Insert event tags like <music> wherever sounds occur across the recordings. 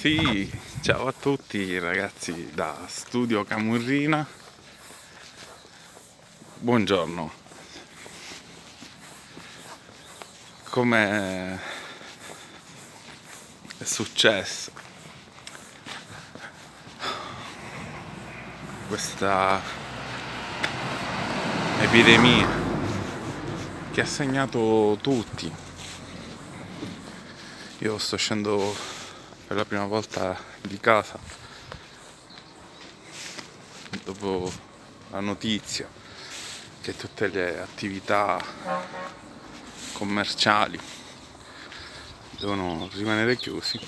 Sì, ciao a tutti ragazzi da Studio Camurrina. Buongiorno. Come è successo? Questa epidemia che ha segnato tutti. Io sto scendendo per la prima volta di casa dopo la notizia che tutte le attività commerciali devono rimanere chiusi.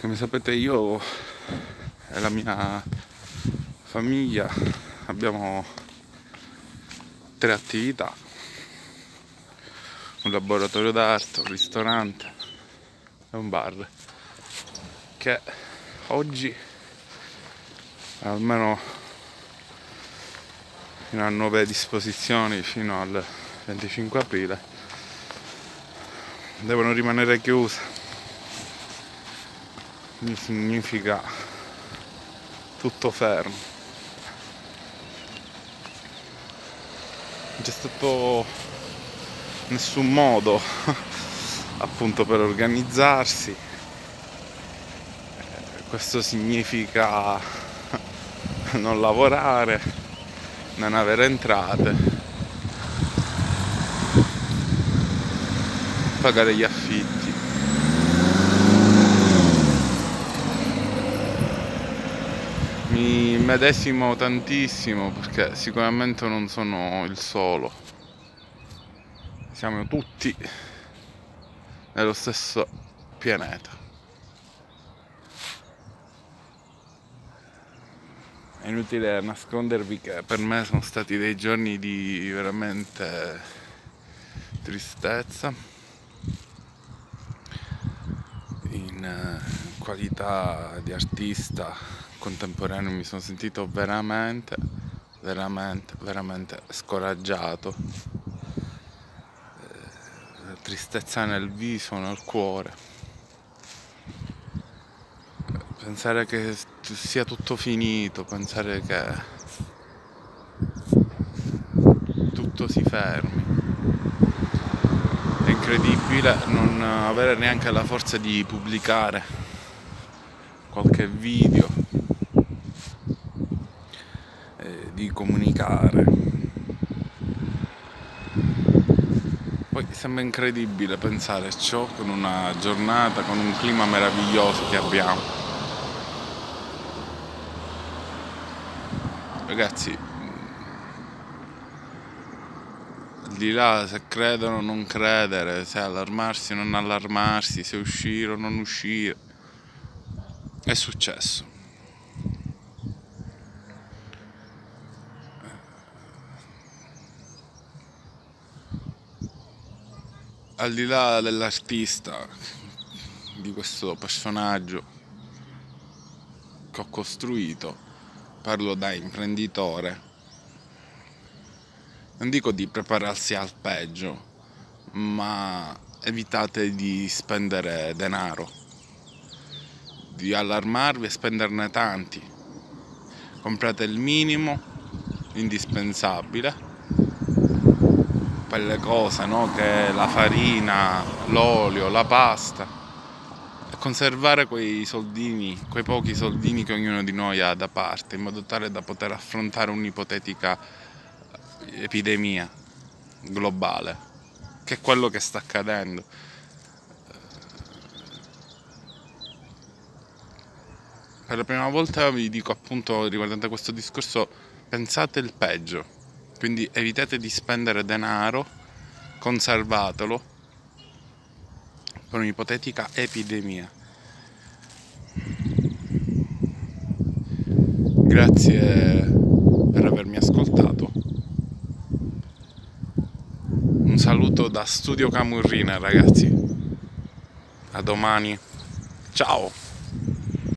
Come sapete io e la mia famiglia abbiamo tre attività. Un laboratorio d'arte, un ristorante è un bar che oggi almeno fino a nuove disposizioni fino al 25 aprile. Devono rimanere chiuse. Significa tutto fermo. Non c'è stato nessun modo <laughs> appunto per organizzarsi. Eh, questo significa <laughs> non lavorare, non avere entrate, pagare gli affitti. Mi medesimo tantissimo perché sicuramente non sono il solo. Siamo tutti nello stesso pianeta. È inutile nascondervi che per me sono stati dei giorni di veramente tristezza in eh, qualità di artista contemporaneo mi sono sentito veramente veramente veramente scoraggiato tristezza nel viso, nel cuore. Pensare che sia tutto finito, pensare che tutto si fermi. È incredibile non avere neanche la forza di pubblicare qualche video, di comunicare. Poi sembra incredibile pensare ciò con una giornata, con un clima meraviglioso che abbiamo. Ragazzi, al di là se credono o non credere, se allarmarsi o non allarmarsi, se uscire o non uscire, è successo. Al di là dell'artista, di questo personaggio che ho costruito, parlo da imprenditore, non dico di prepararsi al peggio, ma evitate di spendere denaro, di allarmarvi e spenderne tanti. Comprate il minimo quelle cose, no? che la farina, l'olio, la pasta e conservare quei soldini, quei pochi soldini che ognuno di noi ha da parte in modo tale da poter affrontare un'ipotetica epidemia globale, che è quello che sta accadendo. Per la prima volta vi dico appunto riguardante questo discorso, pensate il peggio quindi evitate di spendere denaro, conservatelo per un'ipotetica epidemia. Grazie per avermi ascoltato. Un saluto da Studio Camurrina ragazzi. A domani. Ciao!